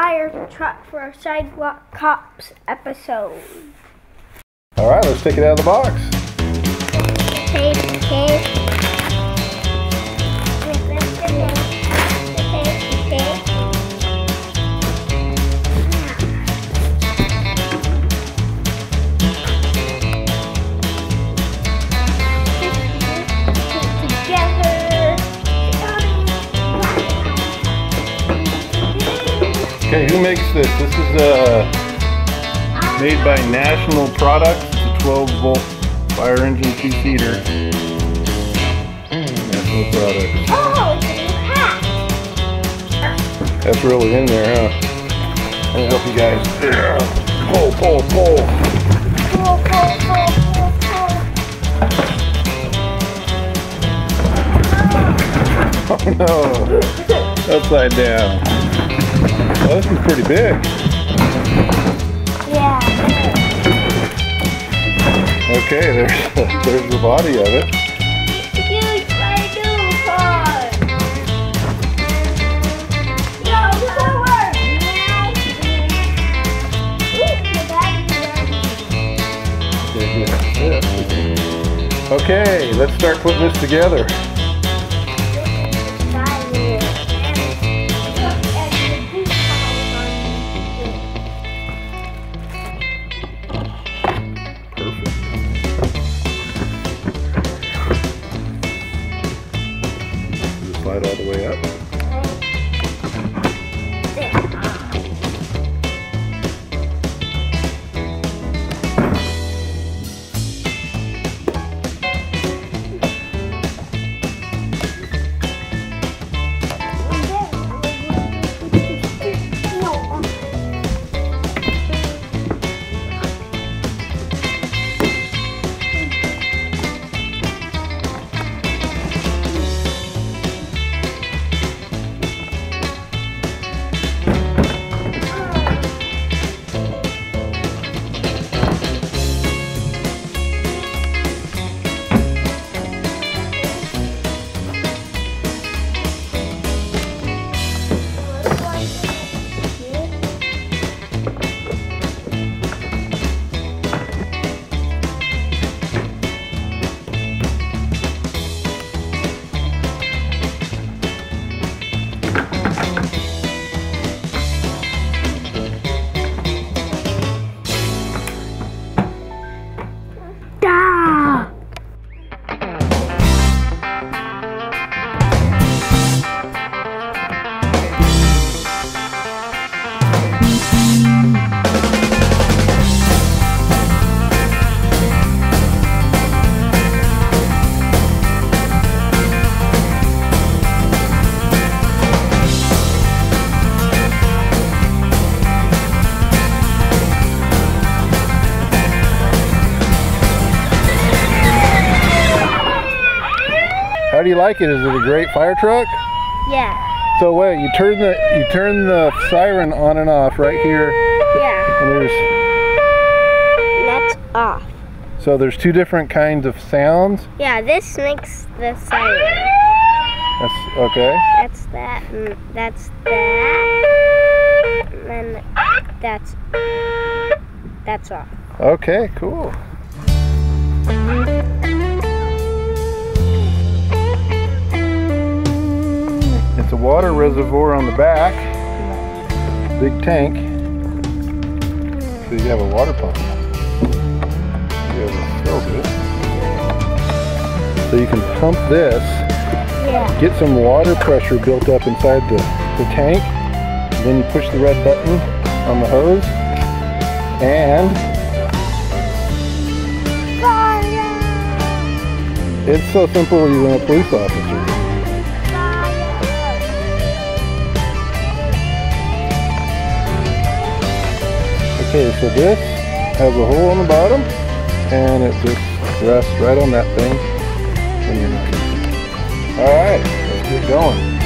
fire truck for our Sidewalk Cops episode. All right, let's take it out of the box. Okay, who makes this? This is uh, made by National Products. A 12 volt fire engine two seater. National Products. Oh, it's a new hat. That's really in there, huh? Let me help you guys. Yeah. Pull. Pull, pull, pull, pull, pull. Oh no. Upside down. Well, this is pretty big. Yeah. Okay, there's there's the body of it. Huge car. Yo, forward. Okay, let's start putting this together. The way up? How do you like it? Is it a great fire truck? Yeah. So wait, you turn the you turn the siren on and off right here, Yeah. and there's That's off. so there's two different kinds of sounds. Yeah, this makes the siren. That's okay. That's that. And that's that. And then that's that's off. Okay, cool. Water reservoir on the back, big tank. So you have a water pump. You have a fill it. So you can pump this, Yeah. get some water pressure built up inside the, the tank. Then you push the red button on the hose and! It's so simple even a police officer. Okay, so this has a hole on the bottom and it just rests right on that thing. Alright, let's get going.